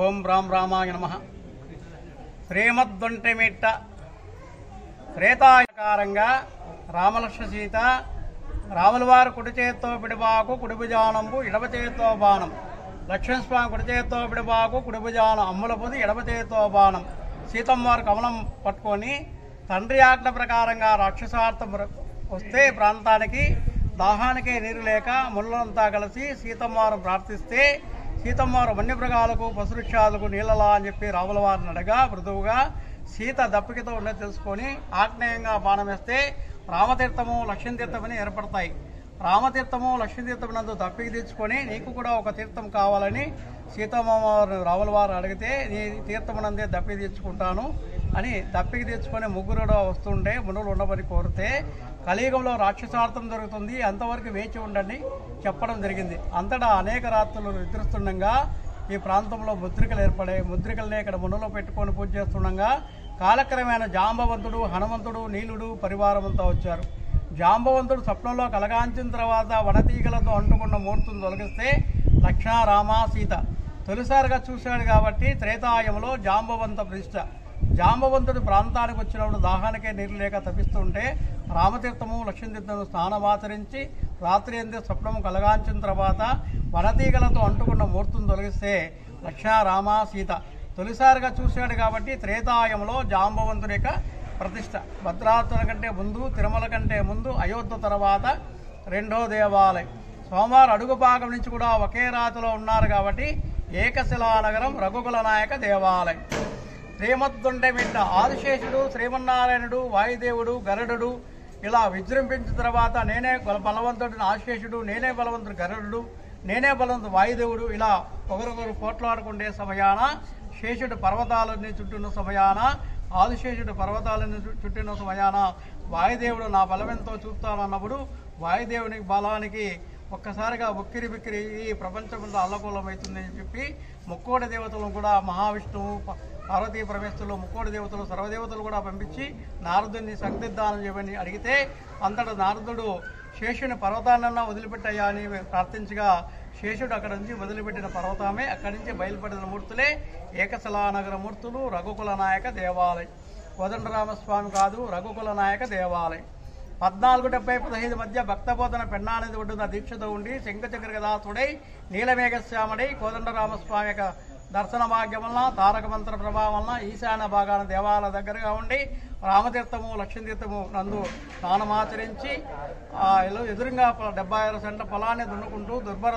ఓం రామ్ రామాయ నమ. శ్రీమద్దుంటెమిట్ట త్రేతాకారంగా రామలక్ష్మ సీత రాములవారు కుడి చేత్తో పిడిబాకు కుడిభుజానంబు ఎడమ చేత్తో బాణం. లక్ష్మీస్వామి కుడి చేత్తో పిడిబాకు కుడిభుజానం అమ్ముల పొది ఎడవ చేత్తో బాణం. సీతమ్మవారు కమలం పట్టుకొని తండ్రి ఆజ్ఞ ప్రకారంగా రాక్షసార్థం వస్తే ప్రాంతానికి దాహానికే నీరు లేక ముళ్ళంతా కలిసి సీతమ్మవారు ప్రార్థిస్తే సీతమ్మవారు వన్యమృగాలకు పశువృక్షాలకు నీళ్ళలా అని చెప్పి రావుల వారిని అడగా మృదువుగా సీత దప్పికతో ఉన్నది తెలుసుకొని ఆగ్నేయంగా బాణం వేస్తే రామతీర్థము లక్ష్మీతీర్థమని ఏర్పడతాయి. రామతీర్థము లక్ష్మీతీర్థమునందు దప్పిక తీర్చుకొని నీకు కూడా ఒక తీర్థం కావాలని సీతమ్మవారు రావుల వారు అడిగితే నీ తీర్థమునందే దప్పిక తీర్చుకుంటాను. అని దప్పికి తెచ్చుకునే ముగ్గురు వస్తుంటే మునులు ఉండమని కోరితే కలియుగంలో రాక్షసార్థం దొరుకుతుంది అంతవరకు వేచి ఉండండి చెప్పడం జరిగింది. అంతటా అనేక రాత్రులు నిద్రిస్తుండగా ఈ ప్రాంతంలో ముద్రికలు ఏర్పడాయి ముద్రికల్ని ఇక్కడ మునులో పెట్టుకొని పూజ చేస్తుండగా కాలక్రమేణ జాంబవంతుడు హనుమంతుడు నీలుడు పరివారం అంతా వచ్చారు. జాంబవంతుడు స్వప్నంలో కలగాంచిన తర్వాత వనతీగలతో అంటుకున్న మూర్తులు తొలగిస్తే లక్ష్మణ రామ సీత తొలిసారిగా చూశాడు కాబట్టి త్రేతాయంలో జాంబవంత ప్రతిష్ట. జాంబవంతుడు ప్రాంతానికి వచ్చినప్పుడు దాహానికే నీరు లేక తప్పిస్తుంటే రామతీర్థము లక్ష్మీతీర్థము స్నానమాచరించి రాత్రి ఎందు స్వప్నము కలగాంచిన తర్వాత వనతీగలతో అంటుకున్న మూర్తిని తొలగిస్తే లక్ష్మణ రామ సీత. తొలిసారిగా చూశాడు కాబట్టి త్రేతాయంలో జాంబవంతుడి యొక్క ప్రతిష్ట. భద్రాచలం కంటే ముందు తిరుమల కంటే ముందు అయోధ్య తర్వాత రెండో దేవాలయం. సోమవారం అడుగు భాగం నుంచి కూడా ఒకే రాతిలో ఉన్నారు కాబట్టి ఏకశిలా నగరం రఘుకుల నాయక దేవాలయం. శ్రీమద్దుండమిట్ట ఆదిశేషుడు శ్రీమన్నారాయణుడు వాయుదేవుడు గరుడు ఇలా విజృంభించిన తర్వాత నేనే బలవంతుడు ఆశేషుడు నేనే బలవంతుడు గరుడు నేనే బలవంతుడు వాయుదేవుడు ఇలా ఒకరికొకరు పోట్లాడుకుండే సమయాన శేషుడు పర్వతాలన్నీ చుట్టిన సమయాన ఆదిశేషుడు పర్వతాలని చు- చుట్టిన సమయాన వాయుదేవుడు నా బలమెంతో చూస్తానన్నప్పుడు వాయుదేవుని బలానికి ఒక్కసారిగా ఉక్కిరి బిక్కిరి ఈ ప్రపంచంలో అల్లకూలమవుతుందని చెప్పి ముక్కోటి దేవతలను కూడా మహావిష్ణువు పార్వతీ పరమేశ్వరులు ముక్కోటి దేవతలు సర్వదేవతలు కూడా పంపించి నారదుని సందిగ్ధానం చేయమని అడిగితే అంతటా నారదుడు శేషుని పర్వతాన్నన్నా వదిలిపెట్టయ్యా అని ప్రార్థించగా శేషుడు అక్కడ నుంచి వదిలిపెట్టిన పర్వతమే అక్కడి నుంచి బయలుపడిన మూర్తులే ఏకశలానగర మూర్తులు రఘుకుల నాయక దేవాలయం. కోదండరామస్వామి కాదు రఘుకుల నాయక దేవాలయం. పద్నాలుగు డెబ్బై పదహైదు మధ్య భక్తబోధన పెన్నానది ఒడ్డున దీక్షతో ఉండి శంఖచక్రదాసుడై నీలమేఘశ్యాముడై కోదండరామస్వామి యొక్క దర్శన భాగ్యం వలన తారక మంత్ర ప్రభావం వలన ఈశాన్య భాగాన దేవాలయ దగ్గరగా ఉండి రామతీర్థము లక్ష్మీతీర్థము నందు స్నానమాచరించి ఎదురుగా డెబ్బై ఆరు సెంట్ల పొలాన్ని దున్నుకుంటూ దుర్భర